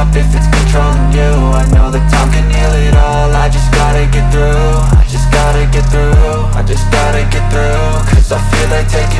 gonna if it's controlling you. I know that time can heal it all, I just gotta get through. I just gotta get through, I just gotta get through. Cause I feel like taking